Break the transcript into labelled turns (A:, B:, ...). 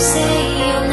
A: say you